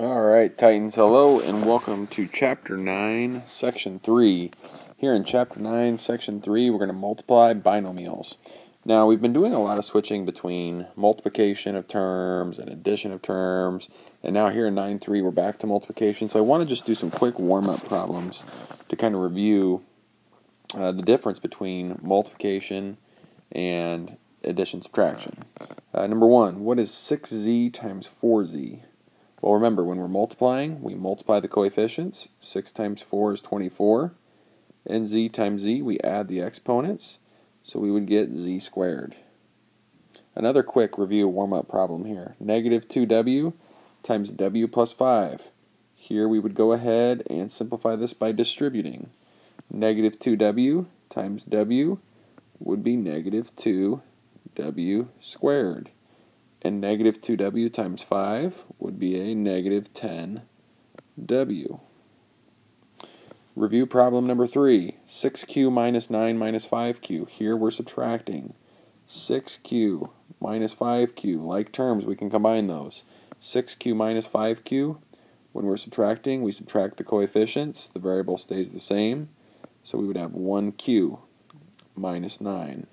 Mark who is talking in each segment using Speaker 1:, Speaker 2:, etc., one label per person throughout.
Speaker 1: All right, Titans, hello and welcome to Chapter 9, Section 3. Here in Chapter 9, Section 3, we're going to multiply binomials. Now, we've been doing a lot of switching between multiplication of terms and addition of terms, and now here in 9.3 we're back to multiplication. So I want to just do some quick warm-up problems to kind of review uh, the difference between multiplication and addition subtraction. Uh, number one, what is 6z times 4z? Well, remember, when we're multiplying, we multiply the coefficients. 6 times 4 is 24. And z times z, we add the exponents. So we would get z squared. Another quick review warm-up problem here. Negative 2w times w plus 5. Here we would go ahead and simplify this by distributing. Negative 2w times w would be negative 2w squared. And negative 2w times 5 would be a negative 10w. Review problem number 3. 6q minus 9 minus 5q. Here we're subtracting. 6q minus 5q. Like terms, we can combine those. 6q minus 5q. When we're subtracting, we subtract the coefficients. The variable stays the same. So we would have 1q minus 9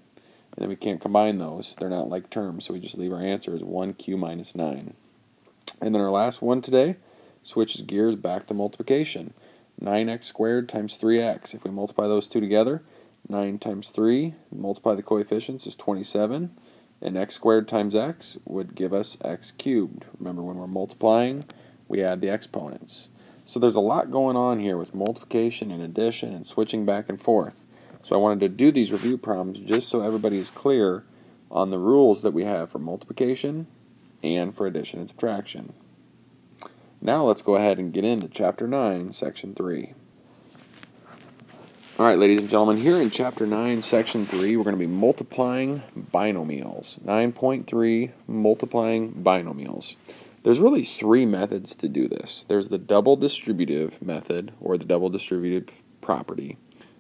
Speaker 1: and then we can't combine those. They're not like terms, so we just leave our answer as 1q minus 9. And then our last one today switches gears back to multiplication. 9x squared times 3x. If we multiply those two together, 9 times 3, multiply the coefficients, is 27. And x squared times x would give us x cubed. Remember, when we're multiplying, we add the exponents. So there's a lot going on here with multiplication and addition and switching back and forth. So I wanted to do these review problems just so everybody is clear on the rules that we have for multiplication and for addition and subtraction. Now let's go ahead and get into Chapter 9, Section 3. Alright, ladies and gentlemen, here in Chapter 9, Section 3, we're going to be multiplying binomials. 9.3, multiplying binomials. There's really three methods to do this. There's the double distributive method, or the double distributive property.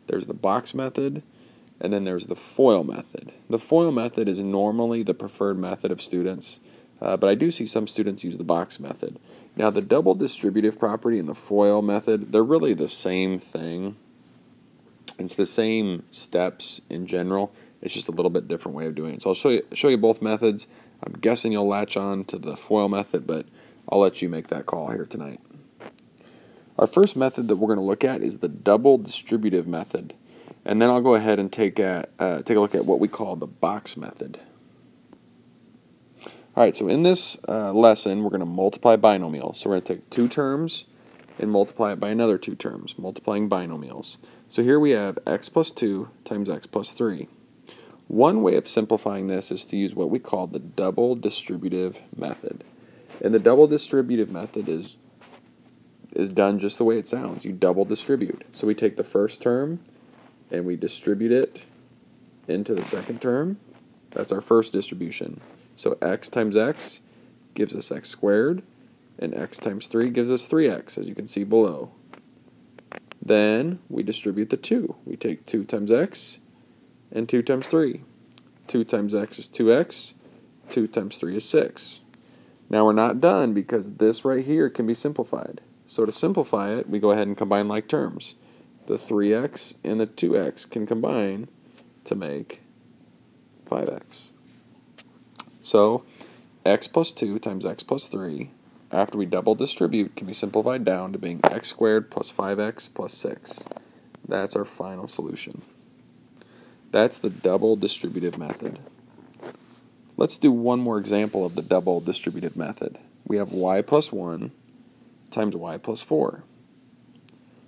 Speaker 1: There's the box method, and then there's the FOIL method. The FOIL method is normally the preferred method of students, uh, but I do see some students use the box method. Now the double distributive property and the FOIL method, they're really the same thing. It's the same steps in general. It's just a little bit different way of doing it. So I'll show you, show you both methods. I'm guessing you'll latch on to the FOIL method, but I'll let you make that call here tonight. Our first method that we're going to look at is the double distributive method. And then I'll go ahead and take a, uh, take a look at what we call the box method. Alright, so in this uh, lesson, we're going to multiply binomials. So we're going to take two terms and multiply it by another two terms, multiplying binomials. So here we have x plus 2 times x plus 3. One way of simplifying this is to use what we call the double distributive method. And the double distributive method is is done just the way it sounds. You double distribute. So we take the first term and we distribute it into the second term. That's our first distribution. So x times x gives us x squared, and x times 3 gives us 3x, as you can see below. Then we distribute the 2. We take 2 times x and 2 times 3. 2 times x is 2x, 2 times 3 is 6. Now we're not done because this right here can be simplified. So to simplify it, we go ahead and combine like terms. The 3x and the 2x can combine to make 5x. So x plus 2 times x plus 3, after we double distribute, can be simplified down to being x squared plus 5x plus 6. That's our final solution. That's the double distributive method. Let's do one more example of the double distributive method. We have y plus 1 times y plus 4.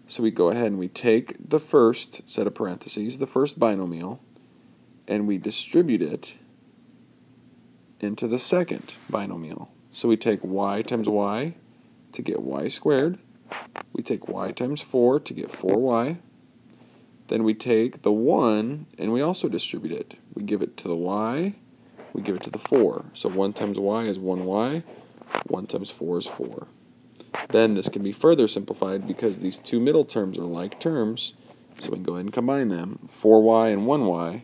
Speaker 1: So we go ahead and we take the first set of parentheses, the first binomial, and we distribute it into the second binomial. So we take y times y to get y squared. We take y times 4 to get 4y. Then we take the 1 and we also distribute it. We give it to the y, we give it to the 4. So 1 times y is 1y, 1 times 4 is 4. Then this can be further simplified because these two middle terms are like terms, so we can go ahead and combine them. 4y and 1y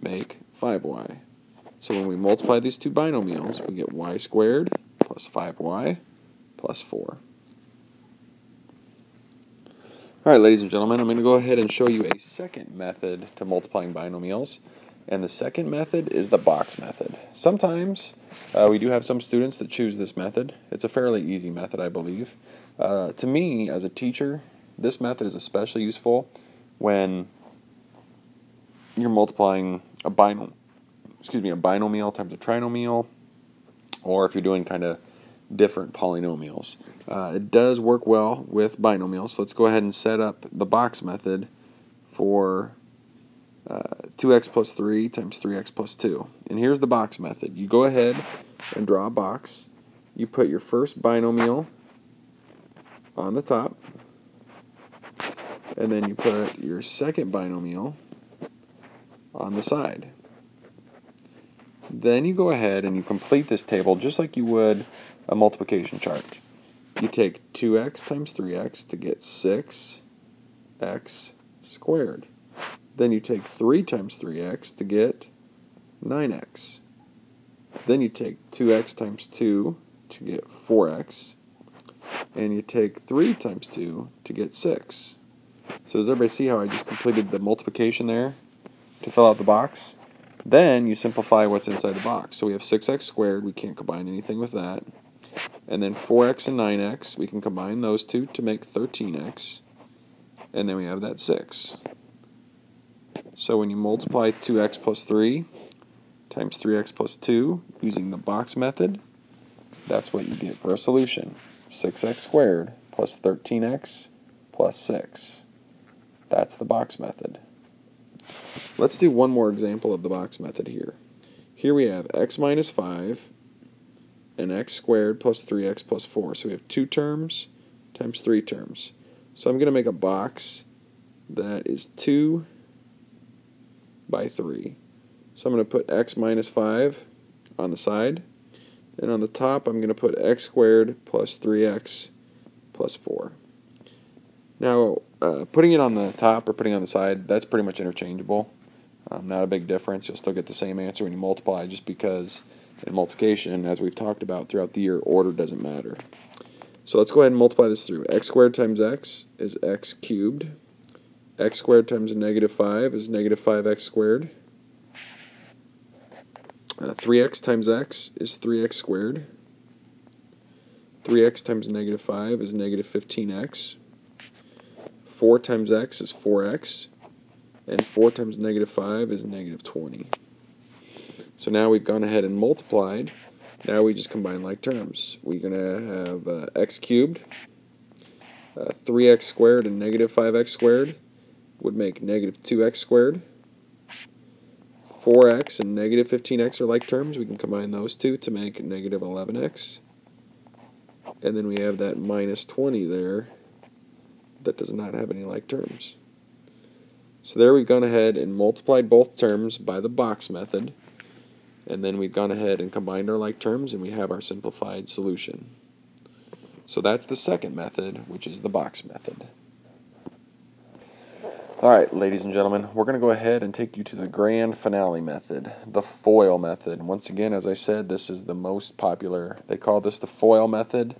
Speaker 1: make 5y. So when we multiply these two binomials, we get y squared plus 5y plus 4. Alright, ladies and gentlemen, I'm going to go ahead and show you a second method to multiplying binomials. And the second method is the box method. Sometimes uh, we do have some students that choose this method. It's a fairly easy method, I believe. Uh, to me, as a teacher, this method is especially useful when you're multiplying a binomial, excuse me, a binomial times a trinomial, or if you're doing kind of different polynomials. Uh, it does work well with binomials. So let's go ahead and set up the box method for uh, 2x plus 3 times 3x plus 2. And here's the box method. You go ahead and draw a box. You put your first binomial on the top. And then you put your second binomial on the side. Then you go ahead and you complete this table just like you would a multiplication chart. You take 2x times 3x to get 6x squared. Then you take 3 times 3x to get 9x. Then you take 2x times 2 to get 4x. And you take 3 times 2 to get 6. So does everybody see how I just completed the multiplication there to fill out the box? Then you simplify what's inside the box. So we have 6x squared. We can't combine anything with that. And then 4x and 9x, we can combine those two to make 13x. And then we have that 6. So when you multiply 2x plus 3 times 3x plus 2 using the box method, that's what you get for a solution. 6x squared plus 13x plus 6. That's the box method. Let's do one more example of the box method here. Here we have x minus 5 and x squared plus 3x plus 4. So we have two terms times three terms. So I'm going to make a box that is 2 by 3. So I'm going to put x minus 5 on the side. And on the top, I'm going to put x squared plus 3x plus 4. Now, uh, putting it on the top or putting on the side, that's pretty much interchangeable. Um, not a big difference. You'll still get the same answer when you multiply just because in multiplication, as we've talked about throughout the year, order doesn't matter. So let's go ahead and multiply this through. x squared times x is x cubed. X squared times negative 5 is negative 5x squared. Uh, 3x times x is 3x squared. 3x times negative 5 is negative 15x. 4 times x is 4x. And 4 times negative 5 is negative 20. So now we've gone ahead and multiplied. Now we just combine like terms. We're going to have uh, x cubed, uh, 3x squared, and negative 5x squared would make negative 2x squared. 4x and negative 15x are like terms. We can combine those two to make negative 11x. And then we have that minus 20 there that does not have any like terms. So there we've gone ahead and multiplied both terms by the box method and then we've gone ahead and combined our like terms and we have our simplified solution. So that's the second method, which is the box method. Alright, ladies and gentlemen, we're going to go ahead and take you to the grand finale method, the FOIL method. Once again, as I said, this is the most popular. They call this the FOIL method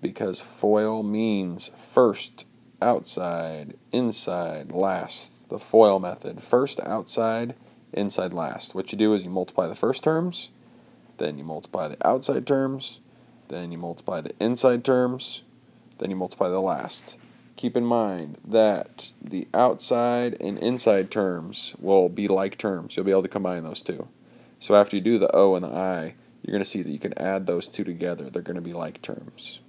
Speaker 1: because FOIL means first, outside, inside, last. The FOIL method, first, outside, inside last. What you do is you multiply the first terms, then you multiply the outside terms, then you multiply the inside terms, then you multiply the last. Keep in mind that the outside and inside terms will be like terms. You'll be able to combine those two. So after you do the O and the I, you're going to see that you can add those two together. They're going to be like terms.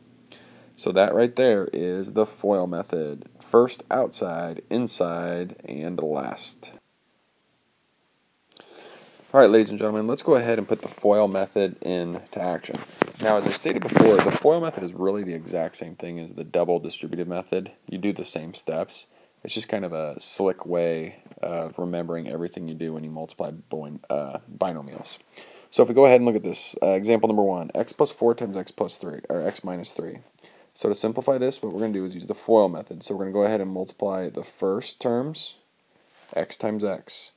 Speaker 1: So that right there is the FOIL method. First outside, inside, and last. All right, ladies and gentlemen, let's go ahead and put the FOIL method into action. Now, as I stated before, the FOIL method is really the exact same thing as the double distributive method. You do the same steps. It's just kind of a slick way of remembering everything you do when you multiply uh, binomials. So if we go ahead and look at this, uh, example number one, x plus 4 times x plus 3, or x minus 3. So to simplify this, what we're going to do is use the FOIL method. So we're going to go ahead and multiply the first terms, x times x,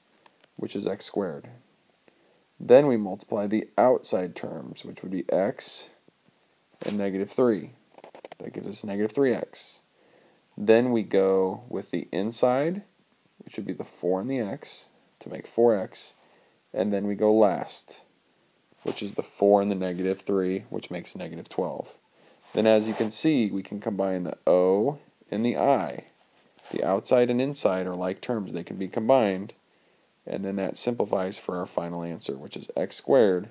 Speaker 1: which is x squared. Then we multiply the outside terms, which would be x and negative 3. That gives us negative 3x. Then we go with the inside, which would be the 4 and the x, to make 4x. And then we go last, which is the 4 and the negative 3, which makes negative 12. Then as you can see, we can combine the O and the I. The outside and inside are like terms. They can be combined. And then that simplifies for our final answer, which is x squared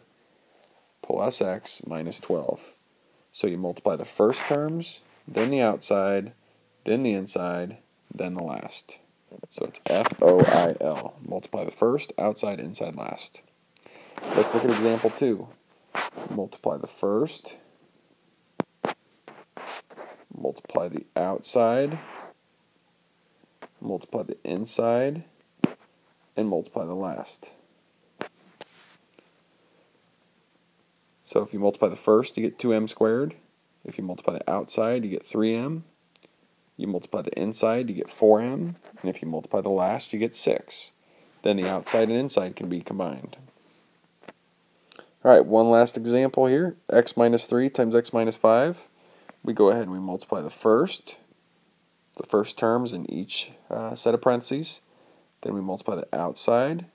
Speaker 1: plus x minus 12. So you multiply the first terms, then the outside, then the inside, then the last. So it's F-O-I-L. Multiply the first, outside, inside, last. Let's look at example 2. Multiply the first, multiply the outside, multiply the inside, and multiply the last. So if you multiply the first, you get 2m squared. If you multiply the outside, you get 3m. You multiply the inside, you get 4m. And if you multiply the last, you get 6. Then the outside and inside can be combined. Alright, one last example here. x minus 3 times x minus 5. We go ahead and we multiply the first, the first terms in each uh, set of parentheses. Then we multiply the outside.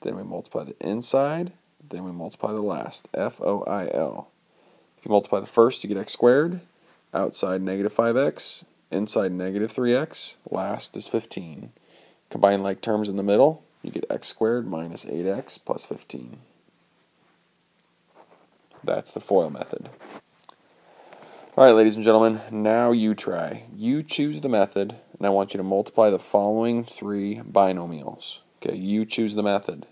Speaker 1: Then we multiply the inside. Then we multiply the last, F-O-I-L. If you multiply the first, you get x squared. Outside, negative 5x. Inside, negative 3x. Last is 15. Combine like terms in the middle, you get x squared minus 8x plus 15. That's the FOIL method. All right, ladies and gentlemen, now you try. You choose the method, and I want you to multiply the following three binomials. Okay, you choose the method.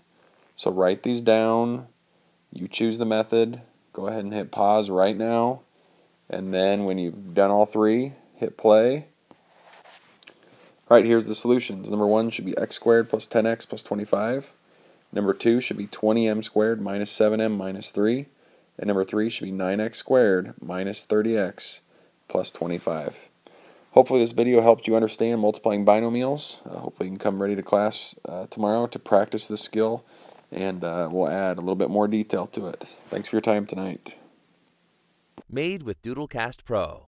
Speaker 1: So write these down. You choose the method. Go ahead and hit pause right now. And then when you've done all three, hit play. All right, here's the solutions. Number one should be x squared plus 10x plus 25. Number two should be 20m squared minus 7m minus 3. And number three should be 9x squared minus 30x plus 25. Hopefully this video helped you understand multiplying binomials. Uh, hopefully you can come ready to class uh, tomorrow to practice this skill and uh, we'll add a little bit more detail to it. Thanks for your time tonight.
Speaker 2: Made with Doodlecast Pro.